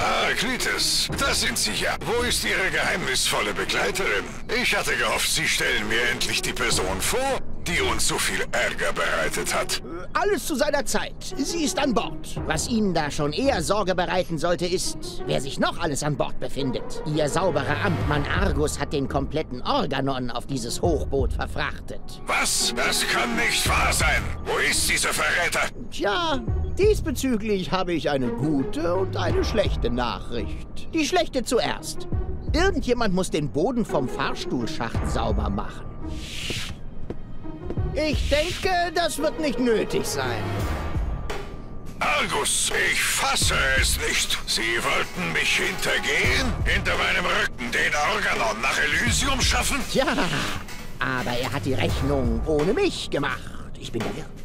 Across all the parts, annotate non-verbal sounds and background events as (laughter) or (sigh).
Ah, Klites, da sind Sie ja. Wo ist Ihre geheimnisvolle Begleiterin? Ich hatte gehofft, Sie stellen mir endlich die Person vor, die uns so viel Ärger bereitet hat. Alles zu seiner Zeit. Sie ist an Bord. Was Ihnen da schon eher Sorge bereiten sollte, ist, wer sich noch alles an Bord befindet. Ihr sauberer Amtmann Argus hat den kompletten Organon auf dieses Hochboot verfrachtet. Was? Das kann nicht wahr sein. Wo ist dieser Verräter? Tja, diesbezüglich habe ich eine gute und eine schlechte Nachricht. Die schlechte zuerst. Irgendjemand muss den Boden vom Fahrstuhlschacht sauber machen. Ich denke, das wird nicht nötig sein. Argus, ich fasse es nicht. Sie wollten mich hintergehen? Hinter meinem Rücken den Organon nach Elysium schaffen? Tja, aber er hat die Rechnung ohne mich gemacht. Ich bin der Wirt.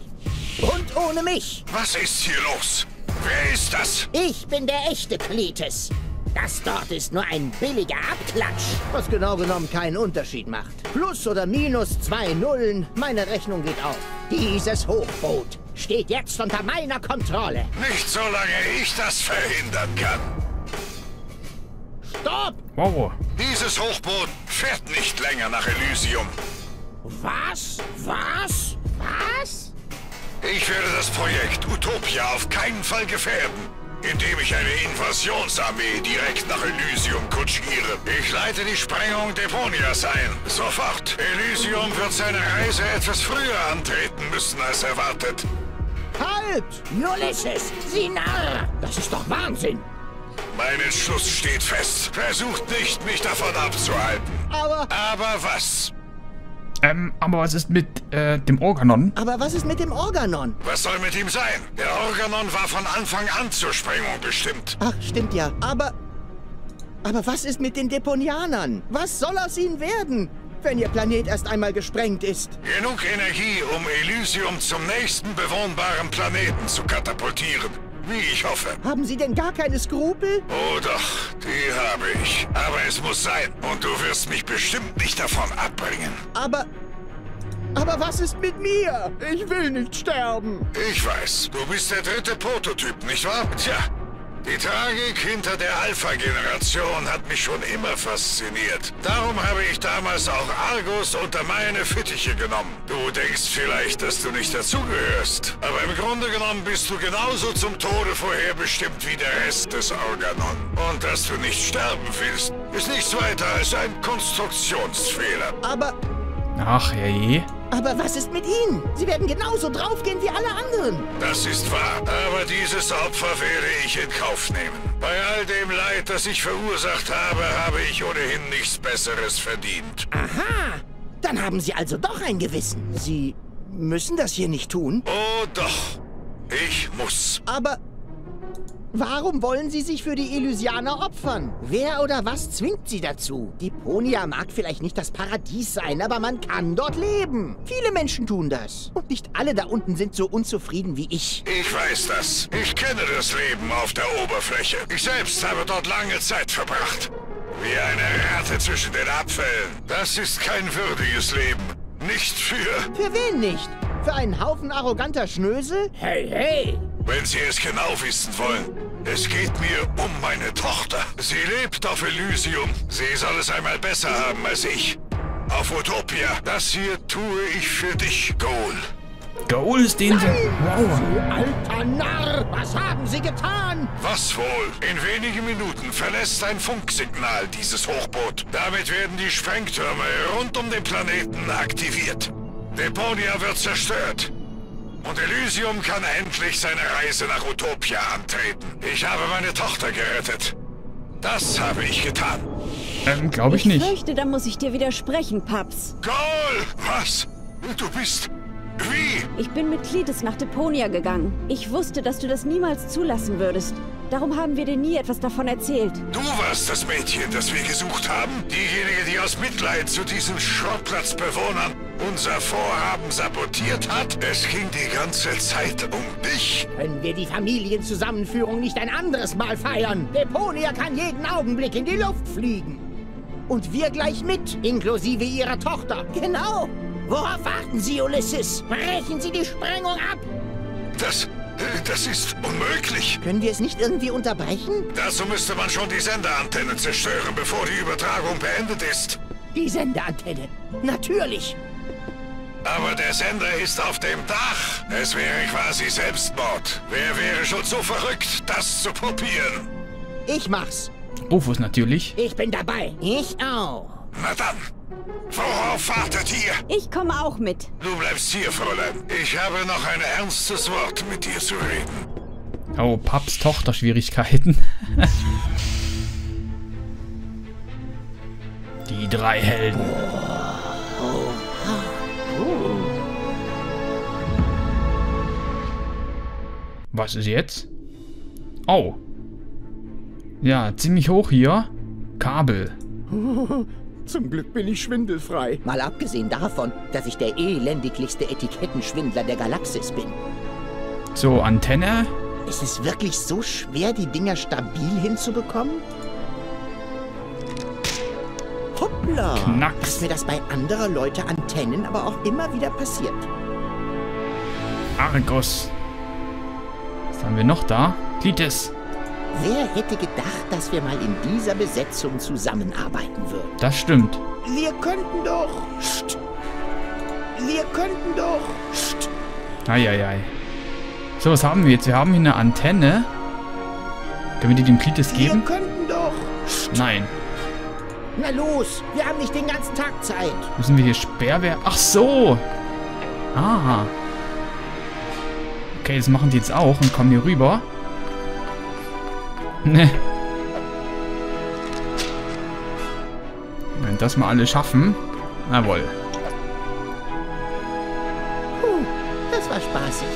Und ohne mich. Was ist hier los? Wer ist das? Ich bin der echte Kletes. Das dort ist nur ein billiger Abklatsch. Was genau genommen keinen Unterschied macht. Plus oder minus zwei Nullen, meine Rechnung geht auf. Dieses Hochboot steht jetzt unter meiner Kontrolle. Nicht solange ich das verhindern kann. Stopp! Wow. Dieses Hochboot fährt nicht länger nach Elysium. Was? Was? Was? Ich werde das Projekt Utopia auf keinen Fall gefährden indem ich eine Invasionsarmee direkt nach Elysium kutschiere. Ich leite die Sprengung Deponias ein. Sofort. Elysium wird seine Reise etwas früher antreten müssen als erwartet. Halt! Ulysses, Sie Narr! Das ist doch Wahnsinn! Mein Entschluss steht fest. Versucht nicht, mich davon abzuhalten. Aber... Aber was? Ähm, aber was ist mit äh, dem Organon? Aber was ist mit dem Organon? Was soll mit ihm sein? Der Organon war von Anfang an zur Sprengung bestimmt. Ach, stimmt ja. Aber... Aber was ist mit den Deponianern? Was soll aus ihnen werden, wenn ihr Planet erst einmal gesprengt ist? Genug Energie, um Elysium zum nächsten bewohnbaren Planeten zu katapultieren. Wie ich hoffe. Haben Sie denn gar keine Skrupel? Oh doch, die habe ich. Aber es muss sein. Und du wirst mich bestimmt nicht davon abbringen. Aber... Aber was ist mit mir? Ich will nicht sterben. Ich weiß. Du bist der dritte Prototyp, nicht wahr? Tja, die Tragik hinter der Alpha-Generation hat mich schon immer fasziniert. Darum habe ich damals auch Argus unter meine Fittiche genommen. Du denkst vielleicht, dass du nicht dazugehörst. Aber im Grunde genommen bist du genauso zum Tode vorherbestimmt wie der Rest des Organon. Und dass du nicht sterben willst, ist nichts weiter als ein Konstruktionsfehler. Aber... Ach, je. Aber was ist mit Ihnen? Sie werden genauso draufgehen wie alle anderen. Das ist wahr. Aber dieses Opfer werde ich in Kauf nehmen. Bei all dem Leid, das ich verursacht habe, habe ich ohnehin nichts Besseres verdient. Aha. Dann haben Sie also doch ein Gewissen. Sie müssen das hier nicht tun. Oh doch. Ich muss. Aber Warum wollen Sie sich für die Elysianer opfern? Wer oder was zwingt Sie dazu? Deponia mag vielleicht nicht das Paradies sein, aber man kann dort leben. Viele Menschen tun das. Und nicht alle da unten sind so unzufrieden wie ich. Ich weiß das. Ich kenne das Leben auf der Oberfläche. Ich selbst habe dort lange Zeit verbracht. Wie eine Ratte zwischen den Abfällen. Das ist kein würdiges Leben. Nicht für... Für wen nicht? Für einen Haufen arroganter Schnösel? Hey, hey! Wenn Sie es genau wissen wollen, es geht mir um meine Tochter. Sie lebt auf Elysium. Sie soll es einmal besser haben als ich. Auf Utopia. Das hier tue ich für dich, Goal. Goal ist den so... Wow. Du alter Narr! Was haben Sie getan? Was wohl? In wenigen Minuten verlässt ein Funksignal dieses Hochboot. Damit werden die Sprengtürme rund um den Planeten aktiviert. Deponia wird zerstört. Und Elysium kann endlich seine Reise nach Utopia antreten. Ich habe meine Tochter gerettet. Das habe ich getan. Ähm, glaube ich nicht. Ich fürchte, da muss ich dir widersprechen, Paps. Goal! Was? Du bist... Wie? Ich bin mit Cletus nach Deponia gegangen. Ich wusste, dass du das niemals zulassen würdest. Darum haben wir dir nie etwas davon erzählt. Du warst das Mädchen, das wir gesucht haben? Diejenige, die aus Mitleid zu diesen Schrottplatzbewohnern unser Vorhaben sabotiert hat? Es ging die ganze Zeit um dich. Können wir die Familienzusammenführung nicht ein anderes Mal feiern? Deponia kann jeden Augenblick in die Luft fliegen. Und wir gleich mit, inklusive ihrer Tochter. Genau. Worauf warten Sie, Ulysses? Brechen Sie die Sprengung ab! Das... Das ist unmöglich. Können wir es nicht irgendwie unterbrechen? Dazu müsste man schon die Senderantenne zerstören, bevor die Übertragung beendet ist. Die Sendeantenne. Natürlich. Aber der Sender ist auf dem Dach. Es wäre quasi Selbstmord. Wer wäre schon so verrückt, das zu probieren? Ich mach's. Rufus natürlich. Ich bin dabei. Ich auch. Na dann, worauf wartet ihr? Ich komme auch mit. Du bleibst hier, Fräulein. Ich habe noch ein ernstes Wort mit dir zu reden. Oh, Paps Tochter Schwierigkeiten. (laughs) Die drei Helden. Was ist jetzt? Oh. Ja, ziemlich hoch hier. Kabel. (laughs) Zum Glück bin ich schwindelfrei. Mal abgesehen davon, dass ich der elendiglichste Etikettenschwindler der Galaxis bin. So, Antenne. Ist es wirklich so schwer, die Dinger stabil hinzubekommen? Hoppla! Knacks. Dass mir das bei anderer Leute Antennen aber auch immer wieder passiert. Argos. Was haben wir noch da? Klites. Wer hätte gedacht, dass wir mal in dieser Besetzung zusammenarbeiten würden? Das stimmt. Wir könnten doch... Psst. Wir könnten doch... Psst. Eieiei. So, was haben wir jetzt? Wir haben hier eine Antenne. Können wir die dem Klites Wir geben? könnten doch... Psst. Nein. Na los, wir haben nicht den ganzen Tag Zeit. Müssen wir hier Sperrwehr... Ach so. Ah. Okay, das machen die jetzt auch und kommen hier rüber. Ne. Wenn das mal alle schaffen. Jawohl. Puh, das war spaßig.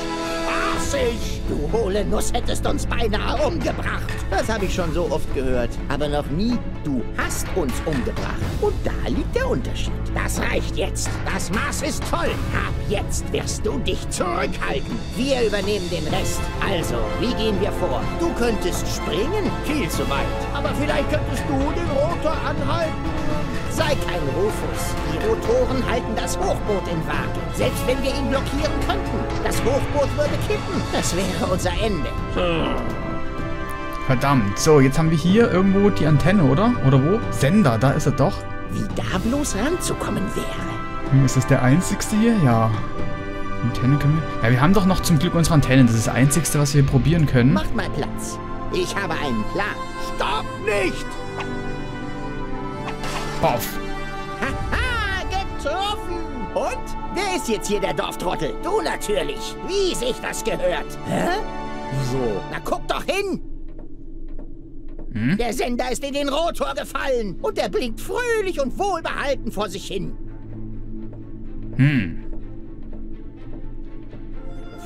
Spaßig! Du hohle Nuss hättest uns beinahe umgebracht. Das habe ich schon so oft gehört. Aber noch nie, du hast uns umgebracht. Und da liegt der Unterschied. Das reicht jetzt. Das Maß ist voll. Ab jetzt wirst du dich zurückhalten. Wir übernehmen den Rest. Also, wie gehen wir vor? Du könntest springen? Viel zu weit. Aber vielleicht könntest du den Rotor anhalten. Sei kein Rufus. Die Rotoren halten das Hochboot in Waage. Selbst wenn wir ihn blockieren könnten, das Hochboot würde kippen. Das wäre (laughs) unser Ende. Verdammt. So, jetzt haben wir hier irgendwo die Antenne, oder? Oder wo? Sender, da ist er doch. Wie da bloß ranzukommen wäre. Hm, Ist das der einzigste hier? Ja. Antenne können wir... Ja, wir haben doch noch zum Glück unsere Antennen. Das ist das einzigste, was wir probieren können. Macht mal Platz. Ich habe einen Plan. Stopp nicht! Paff. Haha, getroffen! Und? Wer ist jetzt hier der Dorftrottel? Du natürlich. Wie sich das gehört. Hä? So. Na guck doch hin! Der Sender ist in den Rotor gefallen und er blinkt fröhlich und wohlbehalten vor sich hin. Hm.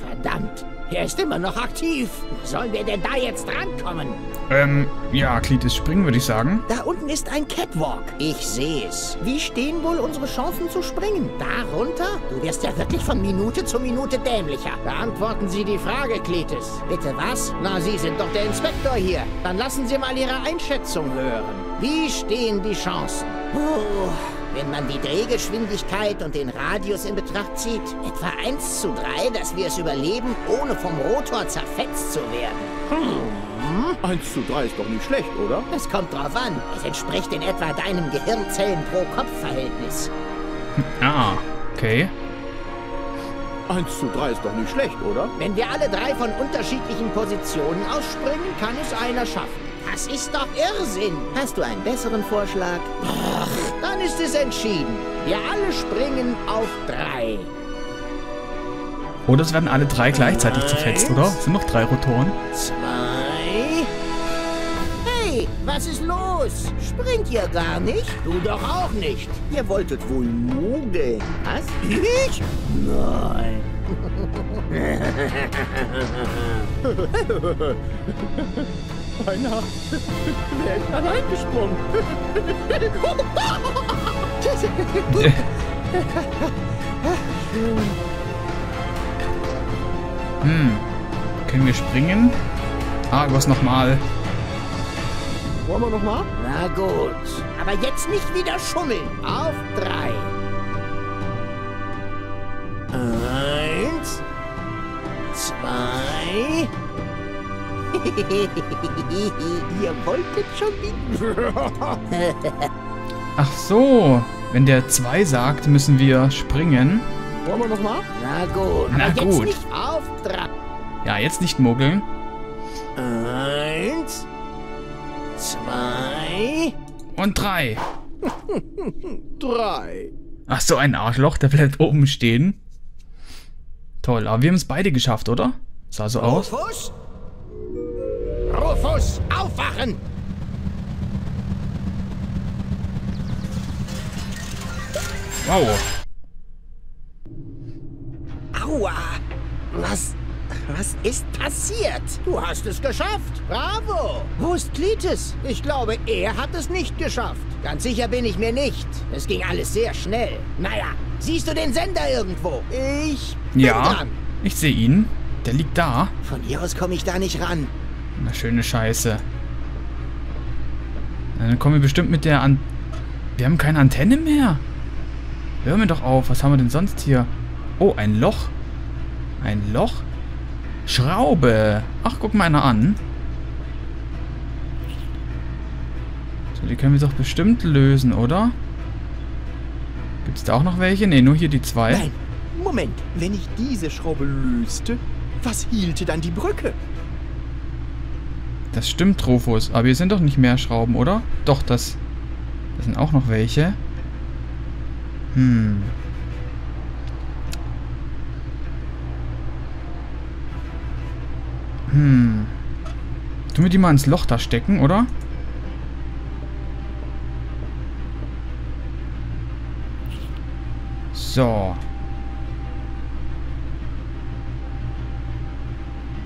Verdammt, er ist immer noch aktiv. Sollen wir denn da jetzt rankommen? Ähm, ja, Klitis springen, würde ich sagen. Da unten ist ein Catwalk. Ich sehe es. Wie stehen wohl unsere Chancen zu springen? Darunter? Du wirst ja wirklich von Minute zu Minute dämlicher. Beantworten Sie die Frage, Cletus. Bitte was? Na, Sie sind doch der Inspektor hier. Dann lassen Sie mal Ihre Einschätzung hören. Wie stehen die Chancen? Oh, wenn man die Drehgeschwindigkeit und den Radius in Betracht zieht, etwa 1 zu 3, dass wir es überleben, ohne vom Rotor zerfetzt zu werden. 1 zu 3 ist doch nicht schlecht, oder? Es kommt drauf an. Es entspricht in etwa deinem Gehirnzellen pro Kopf-Verhältnis. (laughs) Ah, okay. 1 zu 3 ist doch nicht schlecht, oder? Wenn wir alle drei von unterschiedlichen Positionen ausspringen, kann es einer schaffen. Das ist doch Irrsinn. Hast du einen besseren Vorschlag? Ach, dann ist es entschieden. Wir alle springen auf drei. Oder es werden alle drei gleichzeitig zerfetzt, oder? Es sind noch drei Rotoren. Zwei. Hey, was ist los? Springt ihr gar nicht? Du doch auch nicht. Ihr wolltet wohl mogeln. Was? Ich? Nein. (laughs) Beinahe wäre ich allein gesprungen. Hm. Können wir springen? Argos nochmal. Wollen wir noch mal? Na gut. Aber jetzt nicht wieder schummeln. Auf drei. Eins. Zwei. (laughs) Ihr wolltet schon wieder. (laughs) Ach so. Wenn der 2 sagt, müssen wir springen. Wollen wir nochmal? Na gut, Na aber jetzt gut. nicht auf drei. Ja, jetzt nicht mogeln. Eins, zwei. Und 3. (laughs) Drei. Ach so, ein Arschloch, der bleibt oben stehen. Toll, aber wir haben es beide geschafft, oder? Sah so aus. Rufus? Rufus, aufwachen! Wow. Aua! Was, was ist passiert? Du hast es geschafft. Bravo! Wo ist Klites? Ich glaube, er hat es nicht geschafft. Ganz sicher bin ich mir nicht. Es ging alles sehr schnell. Naja, siehst du den Sender irgendwo? Ich bin Ja, dran. ich sehe ihn. Der liegt da. Von hier aus komme ich da nicht ran. Na, schöne Scheiße. Dann kommen wir bestimmt mit der An... Wir haben keine Antenne mehr. Hör mir doch auf. Was haben wir denn sonst hier? Oh, ein Loch. Ein Loch? Schraube. Ach, guck mal einer an. So, die können wir doch bestimmt lösen, oder? Gibt es da auch noch welche? Ne, nur hier die zwei. Nein, Moment. Wenn ich diese Schraube löste, was hielte dann die Brücke? Das stimmt, Rufus. Aber hier sind doch nicht mehr Schrauben, oder? Doch, das... Das sind auch noch welche. Hm. Hm. Tun wir die mal ins Loch da stecken, oder? So.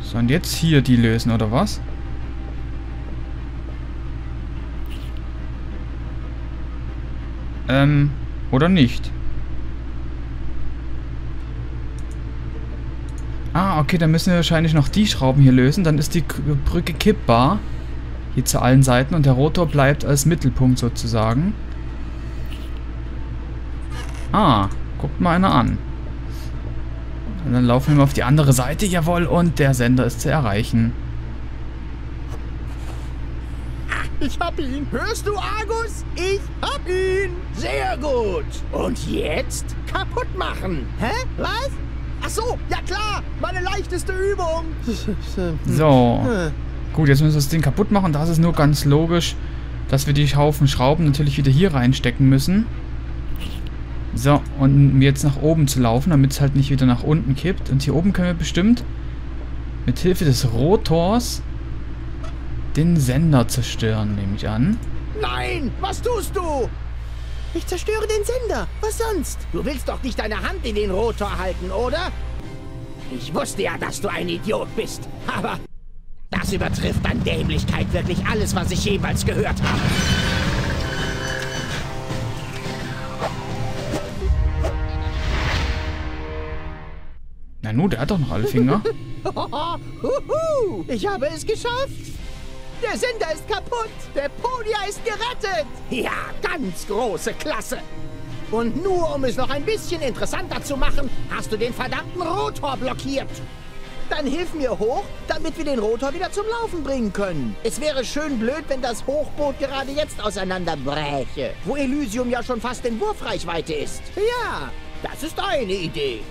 So, und jetzt hier die lösen, oder was? Ähm, oder nicht? Ah, okay, dann müssen wir wahrscheinlich noch die Schrauben hier lösen. Dann ist die Brücke kippbar. Hier zu allen Seiten. Und der Rotor bleibt als Mittelpunkt sozusagen. Ah, guckt mal einer an. Und dann laufen wir mal auf die andere Seite. Jawohl, und der Sender ist zu erreichen. Ich hab ihn. Hörst du, Argus? Ich hab ihn. Sehr gut. Und jetzt kaputt machen. Hä? Was? Ach so, ja klar. Meine leichteste Übung. (laughs) So. Gut, jetzt müssen wir das Ding kaputt machen. Da ist nur ganz logisch, dass wir die Haufen Schrauben natürlich wieder hier reinstecken müssen. So, und jetzt nach oben zu laufen, damit es halt nicht wieder nach unten kippt. Und hier oben können wir bestimmt mit Hilfe des Rotors den Sender zerstören, nehme ich an. Nein, was tust du? Ich zerstöre den Sender. Was sonst? Du willst doch nicht deine Hand in den Rotor halten, oder? Ich wusste ja, dass du ein Idiot bist. Aber das übertrifft an Dämlichkeit wirklich alles, was ich jemals gehört habe. Na nu, der hat doch noch alle Finger. (laughs) Ich habe es geschafft. Der Sender ist kaputt. Der Podia ist gerettet. Ja, ganz große Klasse. Und nur um es noch ein bisschen interessanter zu machen, hast du den verdammten Rotor blockiert. Dann hilf mir hoch, damit wir den Rotor wieder zum Laufen bringen können. Es wäre schön blöd, wenn das Hochboot gerade jetzt auseinanderbräche, wo Elysium ja schon fast in Wurfreichweite ist. Ja, das ist eine Idee.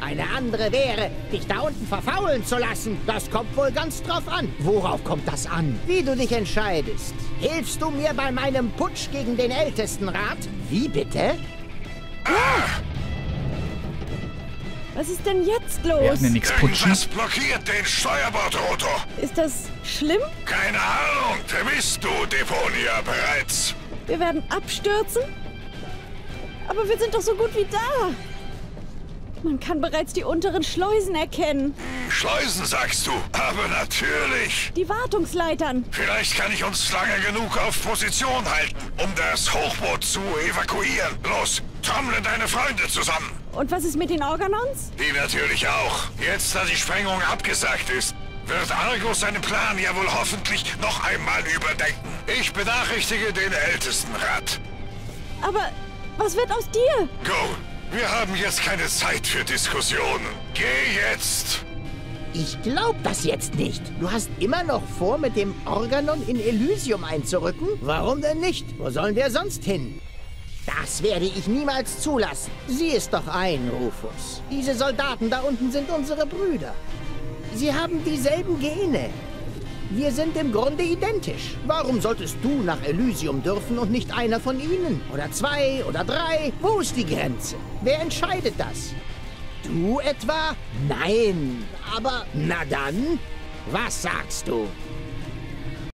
Eine andere wäre, dich da unten verfaulen zu lassen. Das kommt wohl ganz drauf an. Worauf kommt das an? Wie du dich entscheidest. Hilfst du mir bei meinem Putsch gegen den Ältestenrat? Wie bitte? Was ist denn jetzt Wir los? hatten ja nichts putschen. Irgendwas blockiert den Steuerbordrotor. Ist das schlimm? Keine Ahnung, vermisst du Deponia bereits? Wir werden abstürzen? Aber wir sind doch so gut wie da. Man kann bereits die unteren Schleusen erkennen. Schleusen sagst du, aber natürlich. Die Wartungsleitern. Vielleicht kann ich uns lange genug auf Position halten, um das Hochboot zu evakuieren. Los, trommle deine Freunde zusammen. Und was ist mit den Organons? Die natürlich auch. Jetzt, da die Sprengung abgesagt ist, wird Argus seinen Plan ja wohl hoffentlich noch einmal überdenken. Ich benachrichtige den Ältestenrat. Aber was wird aus dir? Go, wir haben jetzt keine Zeit für Diskussionen. Geh jetzt. Ich glaub das jetzt nicht. Du hast immer noch vor, mit dem Organon in Elysium einzurücken? Warum denn nicht? Wo sollen wir sonst hin? Das werde ich niemals zulassen. Sieh es doch ein, Rufus. Diese Soldaten da unten sind unsere Brüder. Sie haben dieselben Gene. Wir sind im Grunde identisch. Warum solltest du nach Elysium dürfen und nicht einer von ihnen? Oder zwei oder drei? Wo ist die Grenze? Wer entscheidet das? Du etwa? Nein. Aber na dann, was sagst du?